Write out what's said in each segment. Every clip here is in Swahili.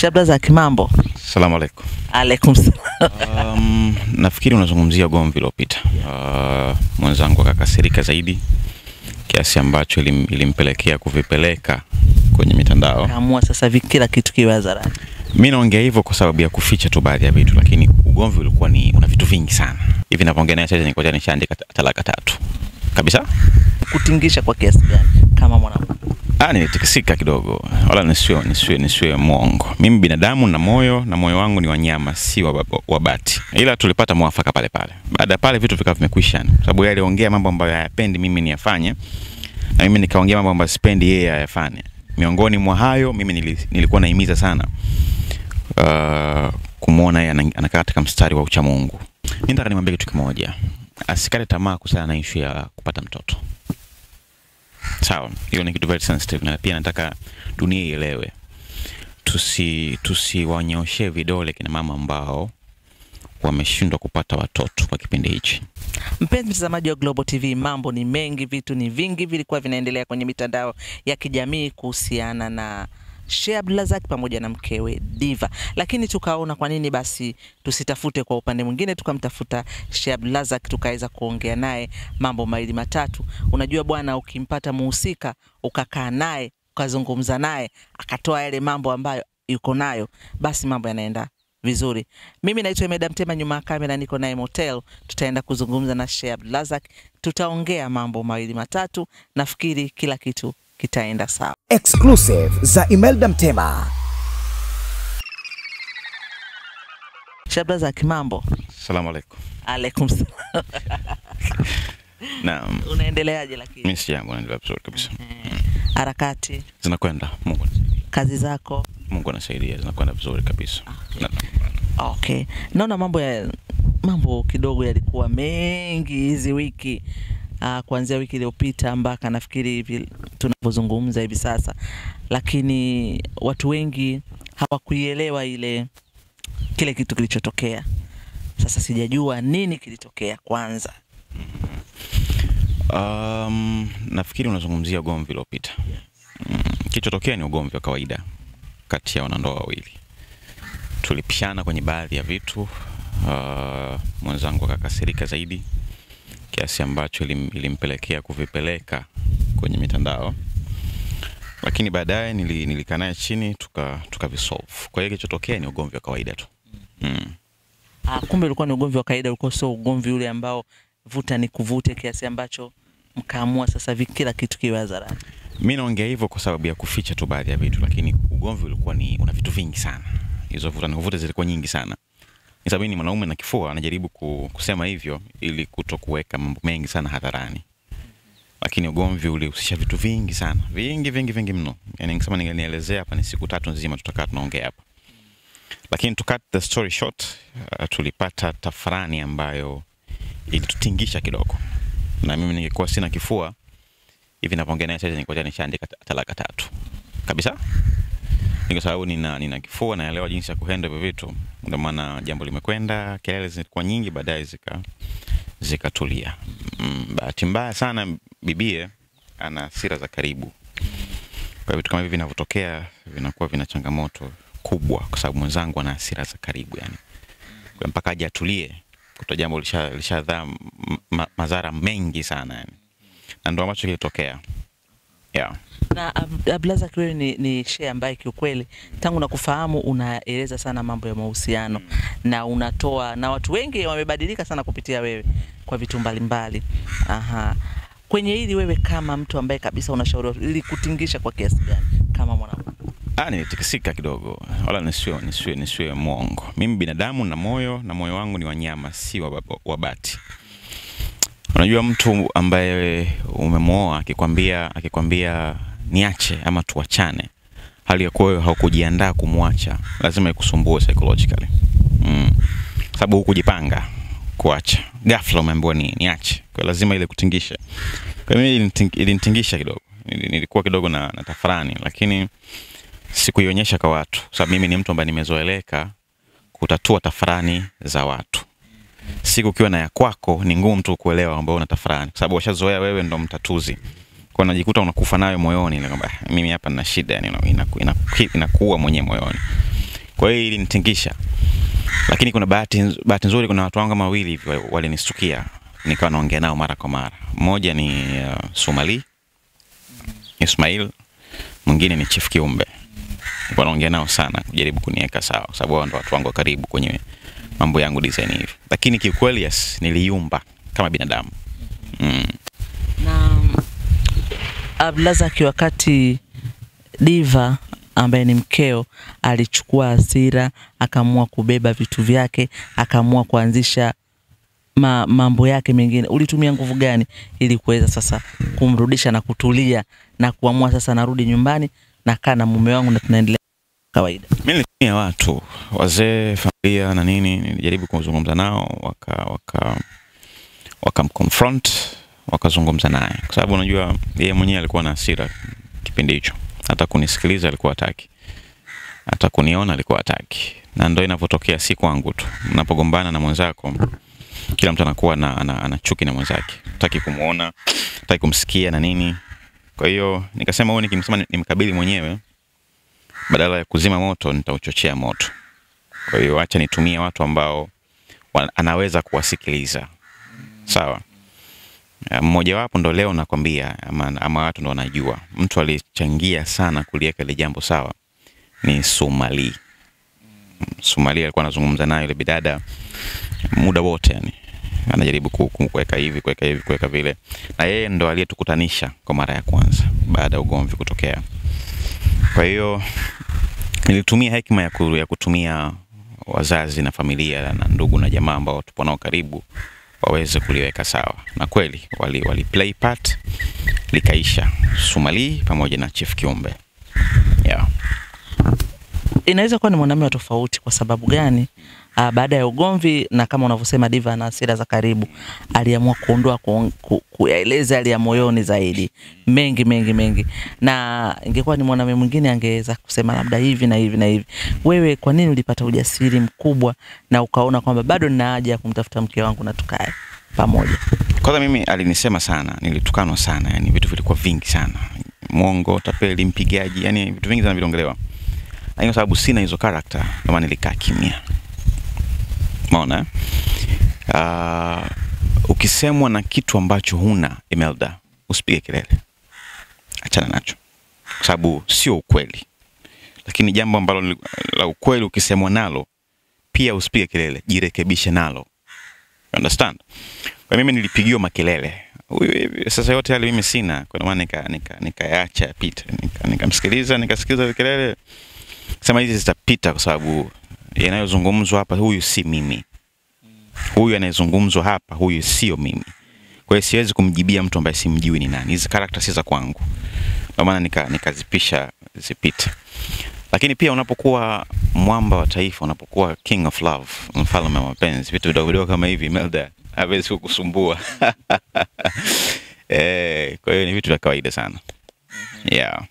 Shabda za kimambo. Salamu alaikum. Alaikum salam. Um, nafikiri unazungumzia ugomvi uliopita. Uh, mwenzangu akakasirika zaidi kiasi ambacho ilim, ilimpelekea kuvipeleka kwenye mitandao. Kaamua sasa kila kitu kiwe hadharani. Mi naongea hivyo kwa sababu ya kuficha tu baadhi ya vitu, lakini ugomvi ulikuwa ni una vitu vingi sana. Hivi navyoongea naye sasa nikoja nishaandika talaka tatu kabisa. Kutingisha kwa kiasi gani kama mwanamke? Ah, nimetikisika kidogo, wala nisiwe nisiwe nisiwe mwongo. Mimi binadamu na moyo na moyo wangu ni wanyama, si wabati, wa ila tulipata mwafaka pale pale. Baada ya pale vitu vikawa vimekwisha, kwa sababu yeye aliongea mambo ambayo hayapendi mimi niyafanye, na mimi nikaongea mambo ambayo sipendi yeye ayafanye. Miongoni mwa hayo mimi nili, nilikuwa naimiza sana uh, kumwona yeye anakaa katika mstari wa ucha Mungu. Mimi nataka nimwambie kitu kimoja, asikate tamaa kuhusiana na issue ya kupata mtoto. Sawa, hiyo ni kitu very sensitive, na pia nataka dunia ielewe, tusi tusiwanyoshe vidole kina mama ambao wameshindwa kupata watoto kwa kipindi hichi. Mpenzi mtazamaji wa Global TV, mambo ni mengi, vitu ni vingi vilikuwa vinaendelea kwenye mitandao ya kijamii kuhusiana na Shea abdulazak pamoja na mkewe Diva, lakini tukaona kwa nini basi tusitafute kwa upande mwingine, tukamtafuta Shea Abdulrazak tukaweza kuongea naye mambo mawili matatu. Unajua bwana, ukimpata muhusika ukakaa naye ukazungumza naye akatoa yale mambo ambayo yuko nayo, basi mambo yanaenda vizuri. Mimi naitwa Imeda Mtema, nyuma ya kamera niko naye Motel. Tutaenda kuzungumza na Shea Abdulrazak, tutaongea mambo mawili matatu. Nafikiri kila kitu kitaenda sawa. exclusive za Imelda Mtema. Shabda za Kimambo. Salamu alaikum. Alaikum salam. Naam, Unaendeleaje? Lakini mimi si yangu naendelea vizuri kabisa, harakati, zinakwenda. Mungu anasaidia. kazi zako? Mungu anasaidia, zinakwenda vizuri kabisa. Na- Okay, naona mambo ya mambo kidogo yalikuwa mengi hizi wiki uh, kuanzia wiki iliyopita mpaka nafikiri hivi tunavyozungumza hivi sasa, lakini watu wengi hawakuielewa ile kile kitu kilichotokea. Sasa sijajua nini kilitokea kwanza. Um, nafikiri unazungumzia ugomvi uliopita. Mm, kilichotokea ni ugomvi wa kawaida kati ya wanandoa wawili. Tulipishana kwenye baadhi ya vitu. Uh, mwenzangu akakasirika zaidi kiasi ambacho ilim, ilimpelekea kuvipeleka kwenye mitandao, lakini baadaye nili, nilikaa naye chini tuka tukavisolve. Kwa hiyo kilichotokea ni ugomvi wa kawaida tu. Mm. Ah, kumbe ulikuwa ni ugomvi wa kawaida, ulikuwa sio ugomvi ule ambao vuta ni kuvute kiasi ambacho mkaamua sasa vi kila kitu kiwe hadharani. Mi naongea hivyo kwa sababu ya kuficha tu baadhi ya vitu, lakini ugomvi ulikuwa ni una vitu vingi sana. Hizo vuta na kuvuta zilikuwa nyingi sana. Sababu ni mwanaume na kifua, anajaribu ku, kusema hivyo ili kuto kuweka mambo mengi sana hadharani, lakini ugomvi ulihusisha vitu vingi sana, vingi vingi vingi mno. Yani ningesema ningenielezea hapa ni siku tatu nzima tutakaa tunaongea hapa, lakini to cut the story short, uh, tulipata tafrani ambayo ilitutingisha kidogo, na mimi ningekuwa sina kifua hivi ninapoongea naye sasa ningekuwa nishaandika talaka tatu. Kabisa? Ni kwa sababu nina, nina kifua naelewa jinsi ya kuhandle hivyo vitu ndio maana jambo limekwenda kelele zilikuwa nyingi baadaye zika zikatulia. Mm, bahati mbaya sana bibie ana hasira za karibu. Kwa vitu kama hivi vinavyotokea vinakuwa vina changamoto kubwa kwa sababu mwenzangu ana hasira za karibu yani. Kwa mpaka aje atulie kuta jambo lishadhaa lisha ma, madhara mengi sana yani. Na ndo ambacho kilitokea. Yeah. Na Abdulaza Kiwewe wewe ni, ni share ambaye kiukweli tangu nakufahamu unaeleza sana mambo ya mahusiano na unatoa na watu wengi wamebadilika sana kupitia wewe kwa vitu mbalimbali. Aha. Kwenye hili wewe kama mtu ambaye kabisa unashauri ili kutingisha kwa kiasi gani kama mwanamke? Ah, nilitikisika kidogo, wala nisiwe nisiwe nisiwe mwongo. Mimi binadamu na moyo na moyo wangu ni wanyama, si wabati. wa. Unajua, mtu ambaye umemwoa akikwambia akikwambia niache ama tuachane, hali ya kuwa wewe haukujiandaa kumwacha, lazima ikusumbue psychologically mm. Sababu hukujipanga kuacha, ghafla umeambiwa ni niache, kwa lazima ile kutingisha. Kwa mimi ilinitingisha kidogo, Nili- nilikuwa kidogo na, na tafrani, lakini sikuionyesha kwa watu, sababu mimi ni mtu ambaye nimezoeleka kutatua tafrani za watu. Siku ukiwa na ya kwako, ni ngumu mtu kuelewa ambao una tafrani, kwa sababu washazoea wewe ndo mtatuzi. Kwa unajikuta unakufa nayo moyoni, na kwamba "Ah, mimi hapa nina shida, yani inakuwa ina, ina, ina mwenyewe moyoni. Kwa hiyo ilinitingisha, lakini kuna bahati bahati nzuri, kuna watu wangu mawili hivi walinisukia, nikawa naongea nao mara kwa mara. Mmoja ni uh, Somali Ismail, mwingine ni Chief Kiumbe. Nilikuwa naongea nao sana kujaribu kuniweka sawa, sababu wao ndo watu wangu wa karibu kwenye mambo yangu design hivi, lakini kiukweli, yes, niliumba kama binadamu mm. Abdulrazak wakati Diva ambaye ni mkeo alichukua hasira akaamua kubeba vitu vyake akaamua kuanzisha ma, mambo yake mengine, ulitumia nguvu gani ili kuweza sasa kumrudisha na kutulia na kuamua sasa narudi nyumbani nakaa na mume wangu na tunaendelea kawaida? Mimi nilitumia watu wazee, familia na nini, nilijaribu kuzungumza nao, waka waka wakamconfront, wakazungumza naye, kwa sababu unajua yeye mwenyewe alikuwa na hasira kipindi hicho, hata kunisikiliza alikuwa hataki, hata kuniona alikuwa hataki, na ndio inavyotokea, si kwangu tu. Unapogombana na mwenzako, kila mtu anakuwa na, ana, ana chuki na mwenzake, hataki kumuona, hataki kumsikia na nini. Kwa hiyo nikasema huyu nikimsema nimkabili mwenyewe badala ya kuzima moto nitauchochea moto. Kwa hiyo acha nitumie watu ambao anaweza kuwasikiliza. Sawa. Ya, Mmojawapo ndo leo nakwambia, ama, ama watu ndo wanajua, mtu alichangia sana kuliweka ile jambo sawa ni Sumali. Sumali alikuwa anazungumza naye yule bidada muda wote, yani anajaribu ku- ku- kuweka hivi kuweka hivi kuweka vile, na yeye ndo aliyetukutanisha kwa mara ya kwanza baada ya ugomvi kutokea. Kwa hiyo nilitumia hekima ya, ya kutumia wazazi na familia na ndugu na jamaa ambao tupo nao karibu waweze kuliweka sawa, na kweli wali, wali play part likaisha, Sumali pamoja na Chief Kiumbe. Yeah. Inaweza kuwa ni mwanamume wa tofauti. Kwa sababu gani? Uh, baada ya ugomvi na kama unavyosema Diva na hasira za karibu, aliamua kuondoa ku, ku, kuyaeleza yale ya moyoni zaidi, mengi mengi mengi, na ingekuwa ni mwanamume mwingine angeweza kusema labda hivi na hivi na hivi. Wewe kwa nini ulipata ujasiri mkubwa na ukaona kwamba bado nina haja ya kumtafuta mke wangu na tukae pamoja? Kwanza mimi alinisema sana, nilitukanwa sana, yani vitu vilikuwa vingi sana, mwongo, tapeli, mpigaji, yani vitu vingi sana viliongelewa, lakini kwa sababu sina hizo character, ndio maana nilikaa kimya. Umeona? Uh, ukisemwa na kitu ambacho huna Imelda, usipige kelele, achana nacho, kwa sababu sio ukweli. Lakini jambo ambalo la ukweli ukisemwa nalo, pia usipige kelele, jirekebishe nalo. Understand? Kwa mimi nilipigiwa makelele. Huyu sasa yote yale mimi sina, kwa maana nika nika nikayaacha yapite. Nika- Nikamsikiliza, nikasikiliza kelele kelele. Sema hizi zitapita kwa sababu yanayozungumzwa hapa huyu si mimi. Huyu anayezungumzwa hapa huyu sio mimi. Kwa hiyo siwezi kumjibia mtu ambaye simjui ni nani. Hizi character si za kwangu. Ndio maana nika nikazipisha zipite. Lakini pia unapokuwa mwamba wa taifa, unapokuwa king of love, mfalme wa mapenzi, vitu vidogo vidogo kama hivi, Melda hawezi kukusumbua. eh, kwa hiyo ni vitu vya kawaida sana. Yeah.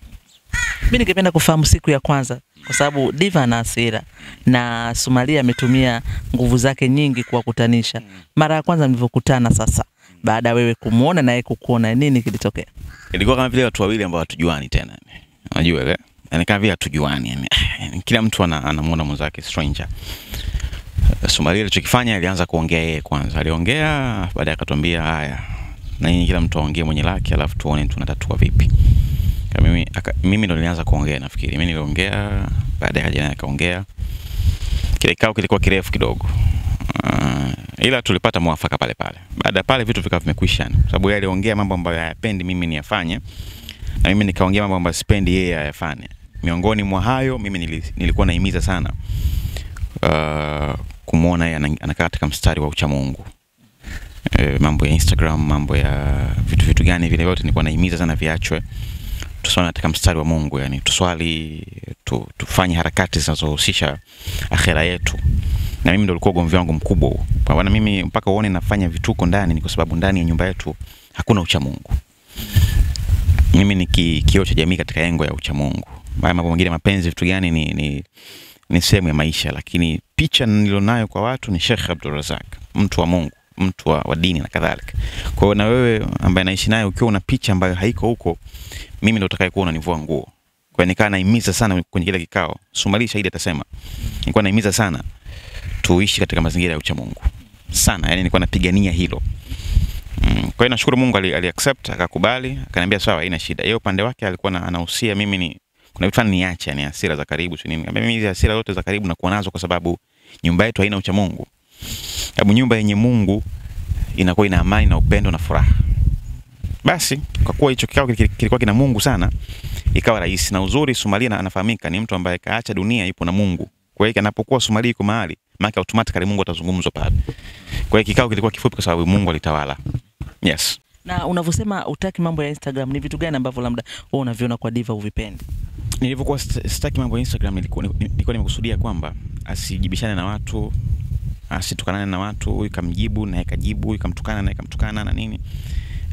Mimi ningependa kufahamu siku ya kwanza, kwa sababu Diva ana hasira na Sumalia ametumia nguvu zake nyingi kuwakutanisha. Mara ya kwanza mlivyokutana sasa, baada ya wewe kumwona na yeye kukuona, nini kilitokea? Ilikuwa kama vile watu wawili ambao hatujuani tena. Unajua ile? yani kama vile hatujuani yani. yani kila mtu ana, anamuona mwenzake stranger. Sumalia alichokifanya alianza kuongea yeye kwanza. Aliongea baadaye akatuambia haya. Na nyinyi kila mtu aongee mwenye lake alafu tuone tunatatua vipi. Mimi aka, mimi ndo nilianza kuongea nafikiri. Mimi niliongea baadaye akaja naye akaongea. Kile kikao kilikuwa kirefu kidogo. Uh, ila tulipata mwafaka pale pale. Baada pale vitu vikawa vimekwisha, kwa sababu yeye aliongea mambo ambayo hayapendi mimi niyafanye, na mimi nikaongea mambo ambayo sipendi yeye ayafanye. Miongoni mwa hayo mimi nilikuwa naimiza sana uh, kumwona yeye anakaa katika mstari wa uchamungu e, mambo ya Instagram, mambo ya vitu vitu gani vile vyote nilikuwa naimiza sana viachwe, tuswali katika mstari wa Mungu, yani tuswali tu, tufanye harakati zinazohusisha akhera yetu na mimi ndo ulikuwa ugomvi wangu mkubwa huo. Kwa maana mimi mpaka uone nafanya vituko ndani ni kwa sababu ndani ya nyumba yetu hakuna ucha Mungu. Mimi ni ki, kioo cha jamii katika engo ya ucha Mungu. Haya mambo mengine mapenzi vitu gani ni, ni, ni sehemu ya maisha, lakini picha nilionayo kwa watu ni Sheikh Abdul Razak, mtu wa Mungu, mtu wa, wa dini na kadhalika. Kwa hiyo na wewe ambaye naishi naye ukiwa una picha ambayo haiko huko, mimi ndo utakayekuwa unanivua nguo. Kwa hiyo nikaa naimiza sana kwenye kile kikao. Sumali shahidi atasema nilikuwa naimiza sana tuishi katika mazingira ya uchamungu sana, yani nilikuwa napigania hilo. Mm, kwa hiyo nashukuru Mungu ali, ali accept akakubali, akaniambia sawa, haina shida. Yeye upande wake alikuwa na, anahusia mimi ni kuna vitu fulani niache, yani hasira za karibu si nini. Mimi hizi hasira zote za karibu nakuwa nazo kwa sababu nyumba yetu haina uchamungu. Sababu nyumba yenye Mungu inakuwa ina amani na upendo na furaha. Basi kwa kuwa hicho kikao kilikuwa kina Mungu sana, ikawa rahisi. Na uzuri Sumalia anafahamika ni mtu ambaye kaacha dunia ipo na Mungu. Kwa hiyo anapokuwa Sumalia iko mahali, maana automatically Mungu atazungumzwa pale. Kwa hiyo kikao kilikuwa kifupi kwa sababu Mungu alitawala. Yes. Na unavyosema utaki mambo ya Instagram, ni vitu gani ambavyo labda wewe unaviona kwa Diva uvipendi? Nilivyokuwa sitaki mambo ya Instagram nilikuwa nimekusudia kwamba asijibishane na watu, asitukanane na watu, ikamjibu kamjibu ikajibu ikamtukana huyu kamtukana naye kamtukana na nini.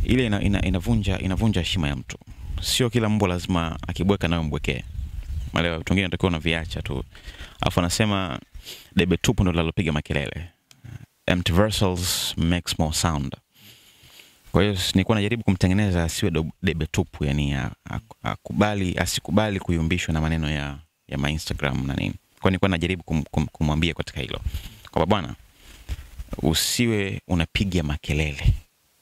Ile ina, ina, inavunja inavunja heshima ya mtu. Sio kila mbwa lazima akibweka nayo mbwekee. Maelewa, wengine vingine natakiwa unaviacha tu. Alafu anasema debe tupu ndo linalopiga makelele. Empty vessels makes more sound. Kwa hiyo nilikuwa najaribu kumtengeneza asiwe debe tupu, yani akubali asikubali kuyumbishwa na maneno ya ya ma Instagram na nini. Kwa nilikuwa najaribu kum, kum, kumwambia katika hilo kwamba bwana, usiwe unapiga makelele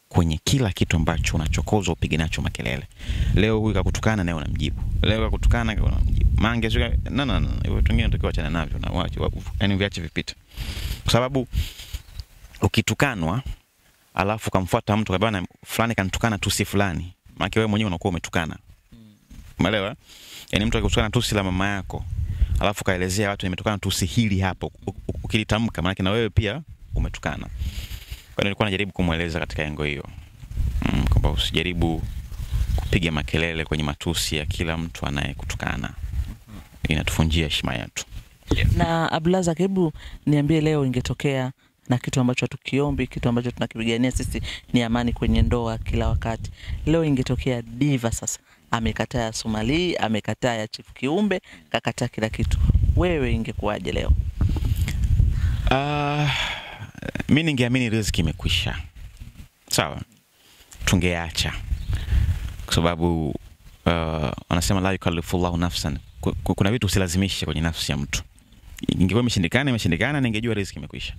kwenye kila kitu ambacho unachokozwa upige nacho makelele. Leo huyu kakutukana naye unamjibu, leo kakutukana unamjibu. Mange sio na na no, hivyo vingine natakiwa achana navyo na waache, wa- yani viache vipite, kwa sababu ukitukanwa alafu kamfuata mtu kabana fulani kanitukana tusi fulani, maana wewe mwenyewe unakuwa umetukana. Umeelewa? Yaani mtu akikutukana tusi la mama yako, alafu kaelezea watu nimetukana tusi hili hapo, ukilitamka maanake na wewe pia umetukana. Kwa nilikuwa najaribu kumweleza katika engo hiyo mm, kwamba usijaribu kupiga makelele kwenye matusi ya kila mtu anayekutukana, inatufunjia heshima yetu. Na Abdulaza, hebu niambie, leo ingetokea na kitu ambacho hatukiombi, kitu ambacho tunakipigania sisi ni amani kwenye ndoa kila wakati. Leo ingetokea Diva sasa amekataa ya amekataa ya Chifu Kiumbe, kakataa kila kitu, wewe ingekuwaje leo? Uh, mi ningeamini riziki imekwisha, sawa, tungeacha. Kwa sababu uh, wanasema la yukallifu llahu nafsan, Ku- ku- kuna vitu usilazimishe kwenye nafsi ya mtu. Ingekuwa imeshindikana, imeshindikana, ningejua riziki imekwisha,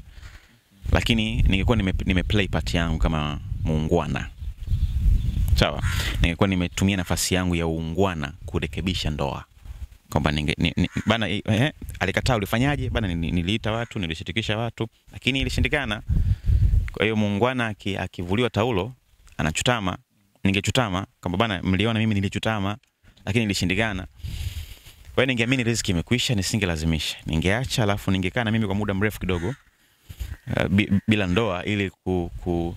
lakini ningekuwa nime, nime play part yangu kama muungwana, sawa, ningekuwa nimetumia nafasi yangu ya uungwana kurekebisha ndoa. Kwamba ninge, ni, ni, bana eh, alikataa ulifanyaje? Bana ni- ni- niliita watu nilishitikisha watu lakini ilishindikana. Kwa hiyo muungwana aki- akivuliwa taulo anachutama. Ningechutama kama bana mliona mimi nilichutama lakini ilishindikana. Kwa hiyo ningeamini riziki imekwisha nisingelazimisha. Ningeacha alafu ningekaa na mimi kwa muda mrefu kidogo uh, bila ndoa ili ku, ku,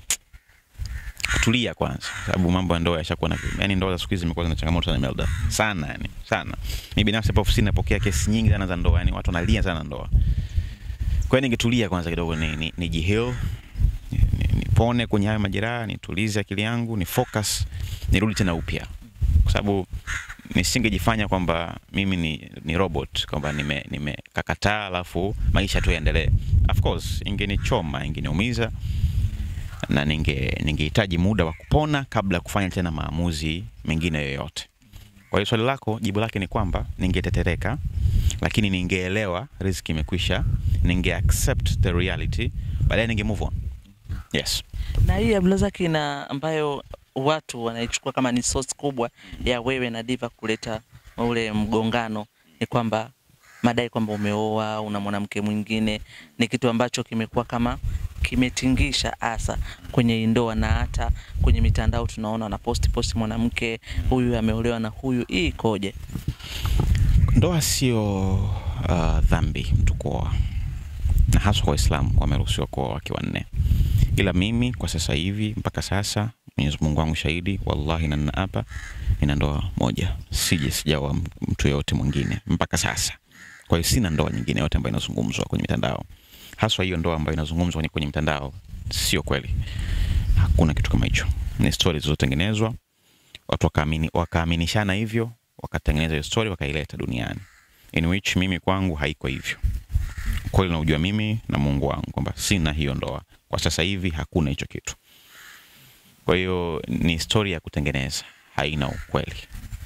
kutulia kwanza, sababu mambo ya ndoa yashakuwa na yani, ndoa za siku hizi zimekuwa zina changamoto sana Melda, sana yani, sana. Mimi binafsi hapa ofisini napokea kesi nyingi sana za ndoa, yani watu wanalia sana ndoa. Kwa hiyo ningetulia kwanza kidogo, ni, ni, ni jihil ni, ni, kwenye hayo majeraha, nitulize akili yangu, ni focus, nirudi tena upya, kwa sababu nisingejifanya kwamba mimi ni, ni robot kwamba nime nimekakataa alafu maisha tu yaendelee. Of course ingenichoma, ingeniumiza na ninge ningehitaji muda wa kupona kabla ya kufanya tena maamuzi mengine yoyote. Kwa hiyo swali lako, jibu lake ni kwamba ningetetereka, lakini ningeelewa riziki imekwisha, ninge accept the reality, baadaye ninge move on. Yes. Na hii Abdulrazak ina ambayo watu wanaichukua kama ni source kubwa ya wewe na Diva kuleta ule mgongano ni kwamba madai kwamba umeoa una mwanamke mwingine ni kitu ambacho kimekuwa kama kimetingisha asa kwenye ndoa, na hata kwenye mitandao tunaona wanaposti posti mwanamke huyu ameolewa na huyu. Hii ikoje? Ndoa sio uh, dhambi mtu kuoa, na haswa Waislamu wameruhusiwa kuoa wake wanne, ila mimi kwa sasa hivi mpaka sasa, Mwenyezi Mungu wangu shahidi, wallahi na hapa nina ndoa moja, sije sijaoa mtu yoyote mwingine mpaka sasa. Kwa hiyo sina ndoa nyingine yote ambayo inazungumzwa kwenye mitandao, haswa hiyo ndoa ambayo inazungumzwa kwenye, mtandao sio kweli. Hakuna kitu kama hicho, ni stori zilizotengenezwa watu wakaamini, wakaaminishana hivyo, wakatengeneza hiyo stori, wakaileta duniani, in which mimi kwangu haiko hivyo. Kweli naujua mimi na Mungu wangu kwamba sina hiyo ndoa. Kwa sasa hivi, hakuna hicho kitu. Kwa hiyo ni stori ya kutengeneza, haina ukweli,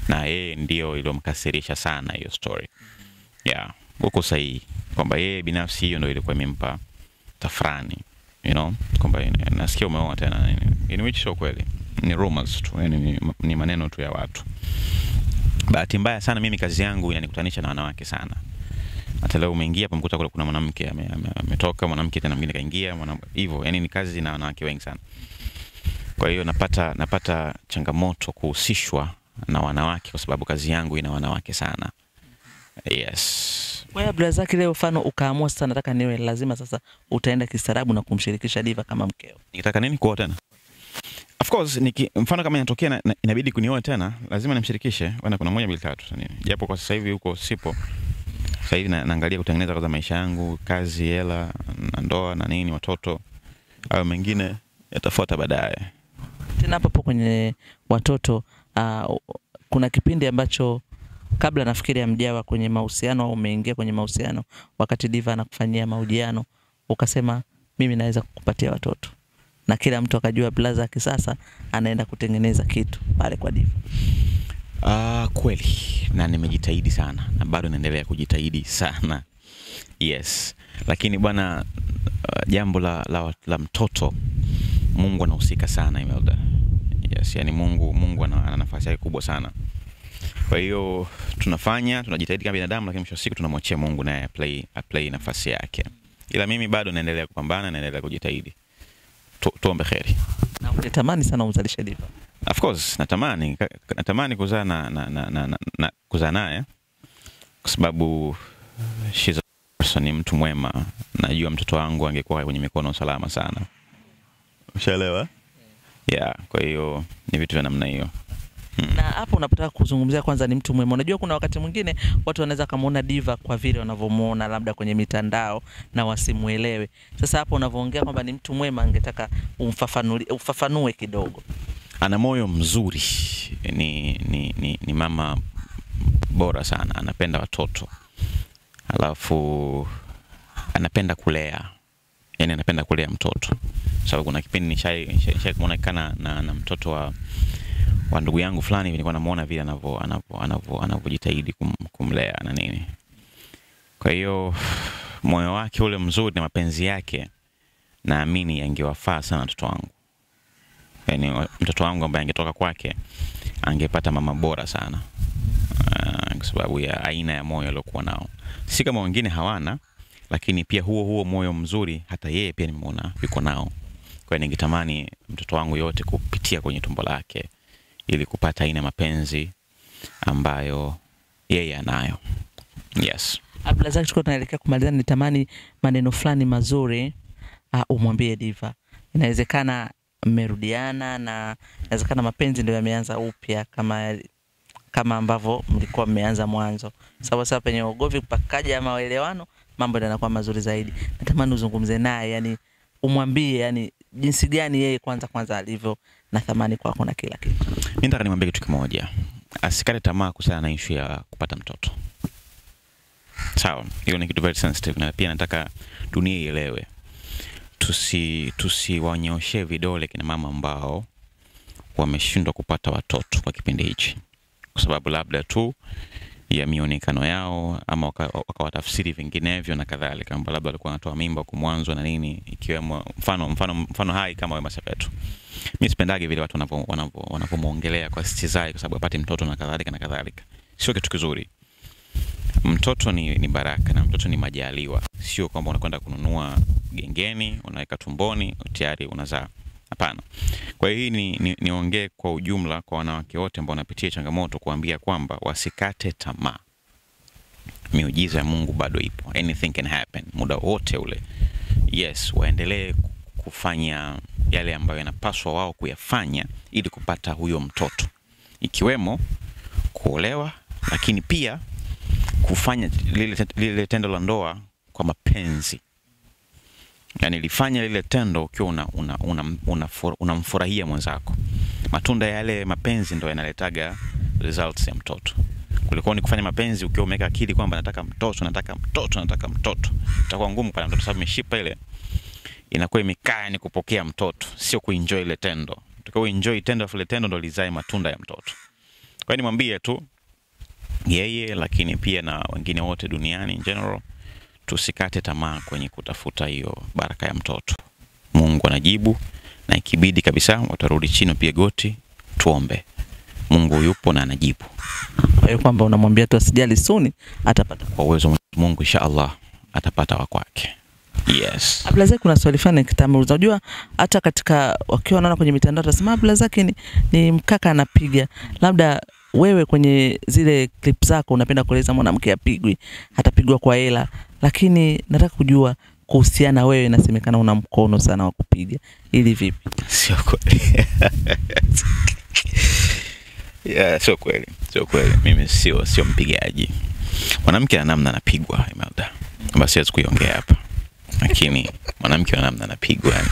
na yeye ndio iliyomkasirisha sana hiyo stori Yeah, uko sahihi. Kwamba yeye binafsi hiyo ndio ilikuwa imempa tafrani you know? Kwamba nasikia umeoa tena nini. in which sio kweli ni rumors tu yani ni, ni maneno tu ya watu. Bahati mbaya sana mimi kazi yangu inanikutanisha na wanawake sana. Hata leo umeingia hapa mkuta kule kuna mwanamke ame- ame- ametoka mwanamke tena mwingine kaingia hivyo yani ni kazi na wanawake wengi sana. Kwa hiyo napata napata changamoto kuhusishwa na wanawake kwa sababu kazi yangu ina wanawake sana yes. Wewe Abdulrazak, leo mfano ukaamua sasa, nataka niwe lazima sasa, utaenda kistaarabu na kumshirikisha Diva kama mkeo. nikitaka nini kuoa tena? Of course niki, mfano kama inatokea na, na, inabidi kunioa tena lazima nimshirikishe bwana kuna moja mbili tatu nini. Japo kwa sasa hivi huko sipo. Sasa hivi na, naangalia kutengeneza kwanza maisha yangu kazi hela na ndoa na nini watoto. Au mengine yatafuata baadaye. Tena hapo hapo kwenye watoto uh, kuna kipindi ambacho kabla nafikiri amjawa kwenye mahusiano au umeingia kwenye mahusiano, wakati Diva anakufanyia mahojiano, ukasema mimi naweza kukupatia watoto, na kila mtu akajua blaza kisasa anaenda kutengeneza kitu pale kwa Diva. Ah, kweli. Na nimejitahidi sana. Na bado naendelea kujitahidi sana. Yes. Lakini bwana uh, jambo la, la, la mtoto mungu anahusika sana imelda. Yes yani mungu mungu ana nafasi yake kubwa sana kwa hiyo tunafanya tunajitahidi kama binadamu lakini mwisho wa siku tunamwachia mungu naye aplay, aplay nafasi yake. Ila mimi bado naendelea kupambana naendelea kujitahidi. Tu, tuombe kheri. Na unatamani sana uzalishaji? Diva. of course natamani natamani kuzaa na, na, na, na, na, na kuzaa naye. Kwa sababu she's a person, ni mtu mwema. Najua mtoto wangu angekuwa kwenye mikono salama sana. Ushaelewa? Yeah kwa hiyo ni vitu vya namna hiyo na hapo unapotaka kuzungumzia kwanza ni mtu mwema. Unajua kuna wakati mwingine watu wanaweza kumuona Diva kwa vile wanavyomuona labda kwenye mitandao na wasimuelewe. Sasa hapo unavyoongea kwamba ni mtu mwema, angetaka ufafanue kidogo. ana moyo mzuri ni, ni, ni, ni mama bora sana anapenda watoto alafu anapenda kulea yani anapenda kulea mtoto sababu kuna kipindi nishai nishai- na, na mtoto wa wa ndugu yangu fulani hivi nilikuwa namuona vile anavyo anavyo anavyo anavyojitahidi kum, kumlea na nini. Kwa hiyo moyo wake ule mzuri na mapenzi yake naamini yangewafaa sana mtoto wangu. Yani mtoto wangu ambaye angetoka kwake angepata mama bora sana. Uh, kwa sababu ya aina ya moyo aliokuwa nao. Si kama wengine hawana lakini pia huo huo moyo mzuri hata yeye pia nimeona yuko nao. Kwa hiyo ningetamani mtoto wangu yote kupitia kwenye tumbo lake ili kupata aina mapenzi ambayo yeye anayo yes Abdulrazak, tuko tunaelekea kumalizana, nitamani maneno fulani mazuri uh, umwambie Diva. Inawezekana mmerudiana na inawezekana mapenzi ndio yameanza upya kama kama ambavyo mlikuwa mmeanza mwanzo, sababu sasa penye ugovi pakaja ya maelewano, mambo yanakuwa mazuri zaidi. Natamani uzungumze naye, yani umwambie, yani jinsi gani yeye kwanza kwanza alivyo na thamani kwako na kila kitu. Mimi nataka nimwambie kitu kimoja. Asikate tamaa kuhusiana na ishu ya kupata mtoto. Sawa hiyo ni kitu very sensitive na pia nataka dunia ielewe. Tusi tusiwanyoshee vidole kina mama ambao wameshindwa kupata watoto kwa kipindi hichi. Kwa sababu labda tu ya mionekano yao ama wakawatafsiri waka- vinginevyo na kadhalika kwamba labda walikuwa wanatoa mimba kwa mwanzo na nini ikiwemo mfano mfano mfano hai kama Wema Sepetu mi sipendagi vile watu wanavyo- wanavyo- wanavyomwongelea kwa stizai kwa sababu apate mtoto na kadhalika na kadhalika. Sio kitu kizuri. Mtoto ni, ni baraka na mtoto ni majaliwa. Sio kwamba unakwenda kununua gengeni unaweka tumboni tayari unazaa. Hapana. Kwa hii ni, ni, niongee kwa ujumla kwa wanawake wote ambao wanapitia changamoto kuambia kwamba wasikate tamaa. Miujiza ya mungu bado ipo. Anything can happen. Muda wote ule. Yes waendelee kufanya yale ambayo yanapaswa wao kuyafanya ili kupata huyo mtoto. Ikiwemo kuolewa lakini pia kufanya lile, lile tendo la ndoa kwa mapenzi. Yani lifanya lile tendo ukiwa unamfurahia una, una, una, una mwenzako. Matunda yale mapenzi ndo yanaletaga results ya mtoto. Kulikuwa ni kufanya mapenzi ukiwa umeweka akili kwamba nataka mtoto nataka mtoto nataka mtoto. Itakuwa ngumu kwa mtoto sababu mishipa ile inakuwa imekaa ni kupokea mtoto sio kuenjoy ile tendo tukiwa enjoy tendo afu ile tendo ndo lizae matunda ya mtoto kwa hiyo nimwambie tu yeye, lakini pia na wengine wote duniani in general, tusikate tamaa kwenye kutafuta hiyo baraka ya mtoto. Mungu anajibu, na ikibidi kabisa watarudi chini, pia goti, tuombe. Mungu yupo na anajibu Kwa hiyo kwamba unamwambia tu asijali, suni atapata. kwa uwezo wa Mungu, insha Allah atapata wa kwake. Yes. Abdulrazak, kuna swali fulani kitamuuliza. Unajua hata katika wakiwa wanaona kwenye mitandao utasema zake ni, ni mkaka anapiga. Labda wewe kwenye zile clip zako unapenda kueleza mwanamke apigwi, atapigwa kwa hela, lakini nataka kujua kuhusiana wewe, inasemekana una mkono sana wa kupiga, ili vipi? Sio kweli. yeah, sio kweli, sio kweli. Mimi sio sio mpigaji. Mwanamke ana namna anapigwa, Imelda, basi siwezi kuiongea hapa, lakini mwanamke wa namna anapigwa, yani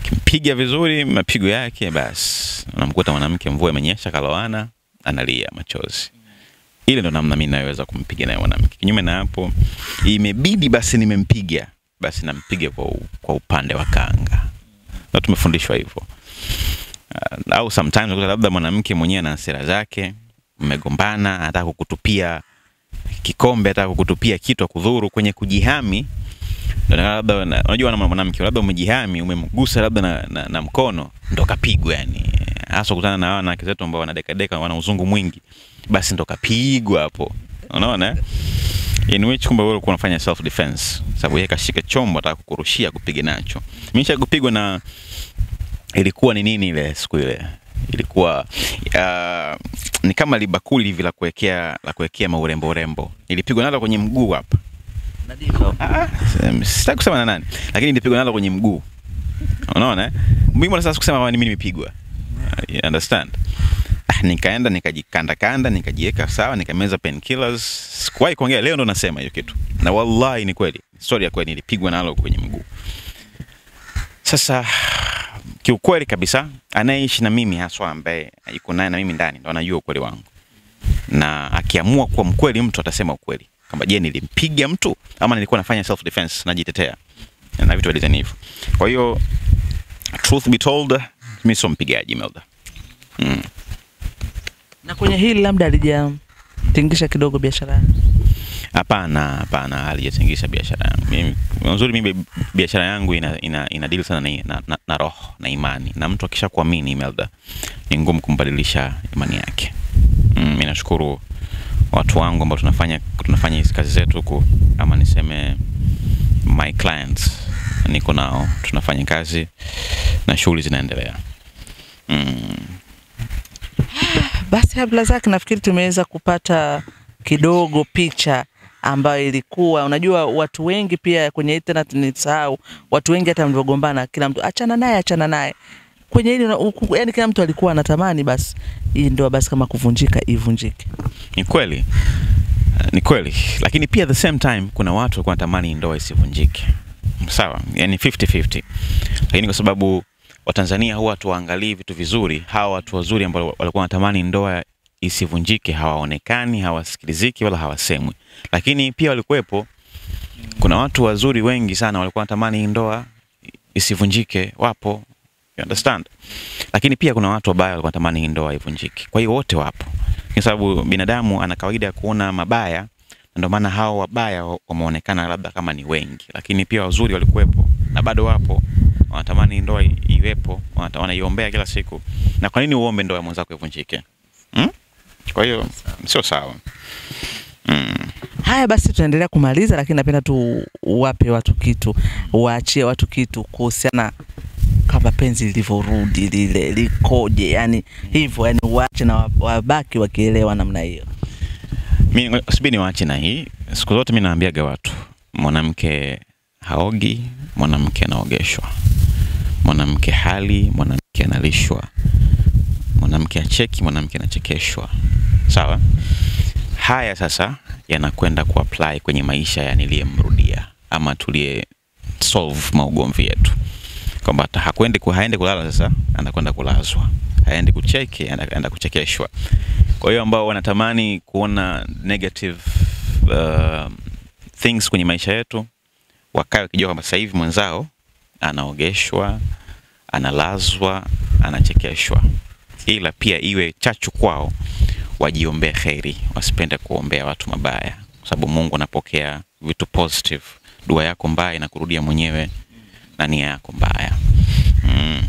ukimpiga vizuri mapigo yake, basi unamkuta mwanamke, mvua imenyesha, kaloana, analia machozi. Ile ndo namna mimi naweza kumpiga naye mwanamke. Kinyume na hapo, imebidi basi nimempiga, basi nampiga kwa, kwa upande wa kanga, na tumefundishwa hivyo. Uh, au sometimes unakuta labda mwanamke mwenyewe ana hasira zake, mmegombana, anataka kukutupia kikombe, anataka kukutupia kitu akudhuru kwenye kujihami. Labda unajua na mwanamke labda umejihami, umemgusa labda na, na, na mkono ndo kapigwa yani. Hasa kutana na wanawake zetu ambao wanadekadeka, wana uzungu mwingi, basi ndo kapigwa hapo. Unaona? eh? In which kumbe wewe ulikuwa unafanya self defense, sababu yeye kashika chombo ataka kukurushia kupiga nacho. Mimi kupigwa na ilikuwa ni nini ile siku ile ilikuwa uh, ni kama libakuli hivi la kuwekea la kuwekea maurembo urembo nilipigwa nalo kwenye mguu hapa sitaki kusema na nani lakini nilipigwa nalo kwenye mguu. Unaona eh? mimi sasa sasa kusema mimi nimepigwa. You understand? Ah, nikaenda nikajikanda kanda nikajiweka sawa nikameza painkillers. Sikuwahi kuongea leo ndo nasema hiyo kitu. Na wallahi ni kweli. Story ya kweli nilipigwa nalo kwenye mguu. Sasa kiukweli kabisa anayeishi na mimi haswa ambaye yuko naye na mimi ndani ndo anajua ukweli wangu. Na akiamua kuwa mkweli mtu atasema ukweli kwamba je nilimpiga mtu ama nilikuwa nafanya self defense najitetea na vitu vya hivyo kwa hiyo truth be told mimi sio mpigaji melda mm. Na kwenye hili labda alijatingisha kidogo biashara yake. Hapana, hapana, halijatingisha biashara yangu. Mimi nzuri, mimi biashara yangu ina, ina, ina deal sana na, na, na, na roho na imani, na mtu akishakuamini Melda, ni ngumu kumbadilisha imani yake. Mm, mimi nashukuru watu wangu ambao tunafanya tunafanya hizi kazi zetu huku, ama niseme my clients, niko nao, tunafanya kazi na shughuli zinaendelea. Mm. Basi Abdulrazak, nafikiri tumeweza kupata kidogo picha ambayo ilikuwa, unajua watu wengi pia kwenye internet nisahau, watu wengi hata mlivyogombana, kila mtu achana naye, achana naye kwenye hili, yani kila mtu alikuwa anatamani basi hii ndoa basi kama kuvunjika ivunjike. Ni kweli ni kweli, lakini pia the same time kuna watu walikuwa wanatamani ndoa isivunjike. Sawa, yani 50-50, lakini kwa sababu Watanzania huwa tuwaangalii vitu vizuri, hawa watu wazuri ambao walikuwa wanatamani ndoa isivunjike hawaonekani, hawasikiliziki wala hawasemwi, lakini pia walikuwepo. Kuna watu wazuri wengi sana walikuwa wanatamani ndoa isivunjike, wapo, you understand lakini pia kuna watu wabaya wanatamani hii ndoa ivunjike. Kwa hiyo wote wapo, kwa sababu binadamu ana kawaida ya kuona mabaya, ndio maana hao wabaya wameonekana labda kama ni wengi, lakini pia wazuri walikuwepo na bado wapo, wanatamani ndoa iwepo, wanaiombea kila siku. Na kwa nini uombe ndoa ya mwenzako ivunjike? Hmm? Kwa hiyo sio sawa. Mm. Haya basi, tunaendelea kumaliza, lakini napenda tu wape watu kitu, waachie watu kitu kuhusiana kama penzi lilivyorudi lile likoje, yani hivyo, yani uache na wabaki wakielewa namna hiyo. Mi ni niwaache na hii. Siku zote mi naambiaga watu, mwanamke haogi, mwanamke anaogeshwa, mwanamke hali, mwanamke analishwa, mwanamke acheki, mwanamke anachekeshwa. Sawa. Haya sasa yanakwenda kuapply kwenye maisha ya niliyemrudia ama tuliye solve maugomvi yetu, kwamba hakwende haendi kulala sasa, anakwenda kulazwa, haendi kucheki, anaenda kuchekeshwa. Kwa hiyo ambao wanatamani kuona negative uh, things kwenye maisha yetu, wakae wakijua kwamba sasa hivi mwenzao anaogeshwa, analazwa, anachekeshwa, ila pia iwe chachu kwao wajiombee kheri, wasipende kuombea watu mabaya, kwa sababu Mungu anapokea vitu positive. Dua yako mbaya inakurudia mwenyewe na nia yako mbaya. Mm.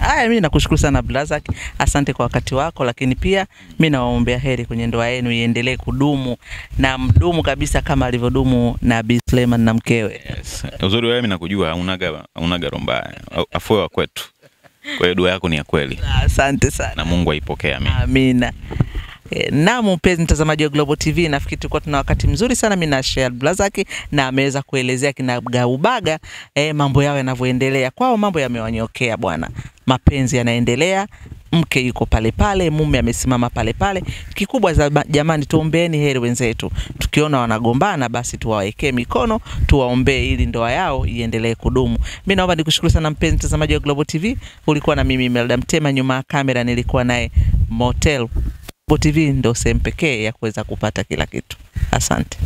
Aya, mimi nakushukuru sana Blazak, asante kwa wakati wako, lakini pia mimi nawaombea heri kwenye ndoa yenu iendelee kudumu na mdumu kabisa kama alivyodumu na Bi Suleiman na mkewe. Yes. Uzuri wewe mimi nakujua unaga unaga romba mbaya. Afue wa kwetu. Kwa hiyo dua yako ni ya kweli Asante sana. na Mungu aipokee. Amen. Amina. E, naam mpenzi mtazamaji wa Global TV, nafikiri tulikuwa tuna wakati mzuri sana mimi na Sheikh Blazaki na ameweza kuelezea kinagaubaga e, mambo yao yanavyoendelea. Kwao mambo yamewanyokea bwana, mapenzi yanaendelea, mke yuko pale pale, mume amesimama pale pale. Kikubwa za jamani, tuombeeni heri wenzetu. Tukiona wanagombana, basi tuwawekee mikono, tuwaombee ili ndoa yao iendelee kudumu. Mimi naomba nikushukuru sana mpenzi mtazamaji wa Global TV. Ulikuwa na mimi Melda Mtema, nyuma ya kamera nilikuwa naye Motel Global TV ndo sehemu pekee ya kuweza kupata kila kitu. Asante.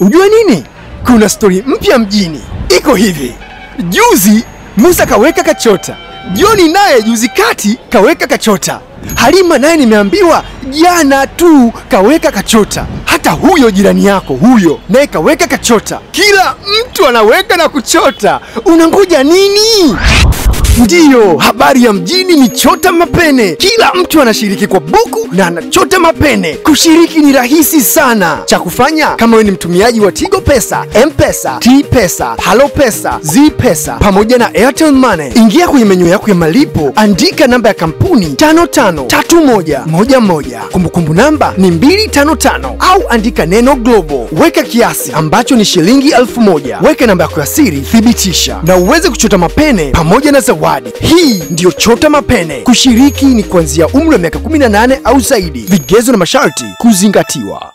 Ujue nini? Kuna stori mpya mjini. Iko hivi, juzi Musa kaweka kachota, Joni naye juzi kati kaweka kachota, Halima naye nimeambiwa jana tu kaweka kachota. Hata huyo jirani yako huyo naye kaweka kachota. Kila mtu anaweka na kuchota, unangoja nini? Ndiyo, habari ya mjini ni chota mapene. Kila mtu anashiriki kwa buku na anachota mapene. Kushiriki ni rahisi sana. Cha kufanya kama wewe ni mtumiaji wa Tigo Pesa, M-Pesa, T-Pesa, Halo Pesa, Z-Pesa pamoja na Airtel Money, ingia kwenye menyu yako ya malipo, andika namba ya kampuni 553111. Kumbukumbu namba ni 255 au andika neno Global. Weka kiasi ambacho ni shilingi elfu moja. Weka namba yako ya siri, thibitisha na uweze kuchota mapene pamoja na zawadi. Hii ndiyo Chota Mapene. Kushiriki ni kuanzia umri wa miaka 18 au zaidi. Vigezo na masharti kuzingatiwa.